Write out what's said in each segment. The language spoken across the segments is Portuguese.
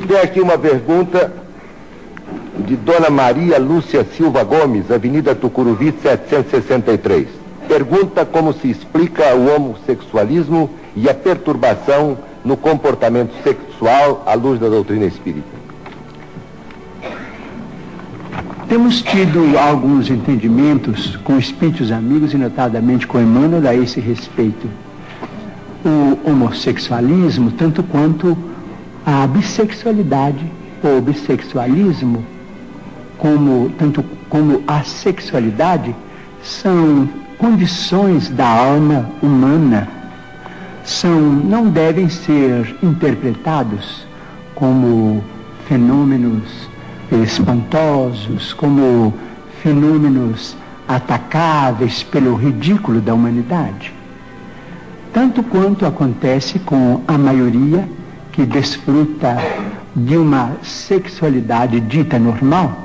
Tem aqui uma pergunta de Dona Maria Lúcia Silva Gomes, Avenida Tucuruvi, 763. Pergunta como se explica o homossexualismo e a perturbação no comportamento sexual à luz da doutrina espírita. Temos tido alguns entendimentos com espíritos amigos e notadamente com Emmanuel a esse respeito. O homossexualismo, tanto quanto a bissexualidade ou bissexualismo, como, tanto como a sexualidade, são condições da alma humana, são, não devem ser interpretados como fenômenos espantosos, como fenômenos atacáveis pelo ridículo da humanidade. Tanto quanto acontece com a maioria que desfruta de uma sexualidade dita normal,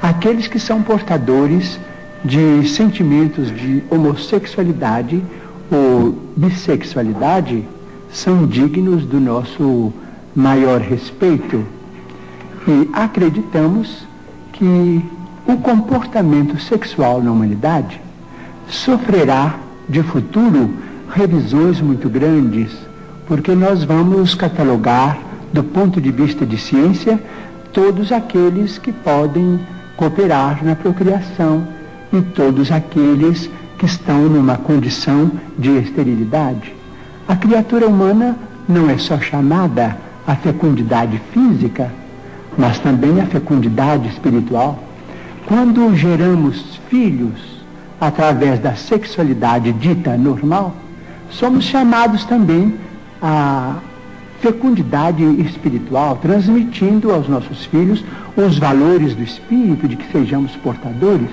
aqueles que são portadores de sentimentos de homossexualidade ou bissexualidade são dignos do nosso maior respeito. E acreditamos que o comportamento sexual na humanidade sofrerá de futuro revisões muito grandes, porque nós vamos catalogar, do ponto de vista de ciência, todos aqueles que podem cooperar na procriação e todos aqueles que estão numa condição de esterilidade. A criatura humana não é só chamada à fecundidade física, mas também a fecundidade espiritual. Quando geramos filhos através da sexualidade dita normal, somos chamados também à fecundidade espiritual, transmitindo aos nossos filhos os valores do espírito de que sejamos portadores.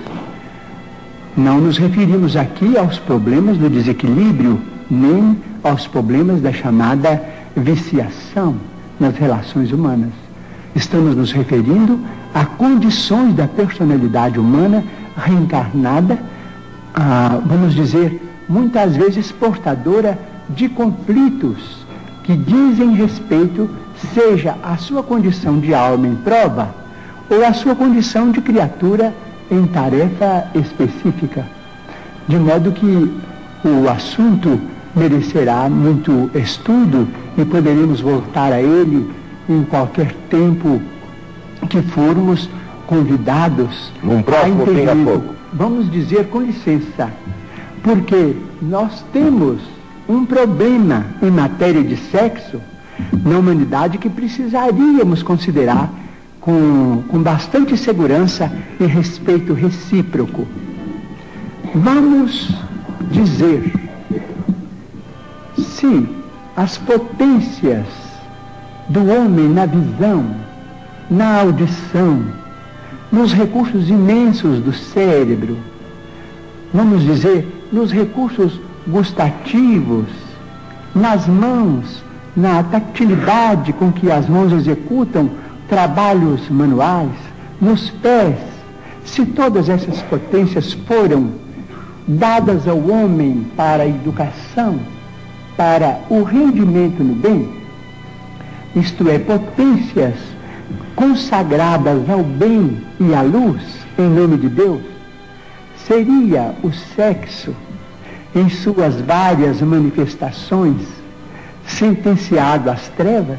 Não nos referimos aqui aos problemas do desequilíbrio, nem aos problemas da chamada viciação nas relações humanas. Estamos nos referindo a condições da personalidade humana reencarnada, a, vamos dizer, muitas vezes portadora de conflitos que dizem respeito, seja a sua condição de alma em prova ou a sua condição de criatura em tarefa específica. De modo que o assunto merecerá muito estudo e poderemos voltar a ele em qualquer tempo que formos convidados Num próximo a pouco. Vamos dizer com licença, porque nós temos um problema em matéria de sexo na humanidade que precisaríamos considerar com, com bastante segurança e respeito recíproco. Vamos dizer se as potências do homem na visão, na audição, nos recursos imensos do cérebro, vamos dizer, nos recursos gustativos, nas mãos, na tactilidade com que as mãos executam trabalhos manuais, nos pés, se todas essas potências foram dadas ao homem para a educação, para o rendimento no bem, isto é, potências consagradas ao bem e à luz, em nome de Deus, seria o sexo, em suas várias manifestações, sentenciado às trevas?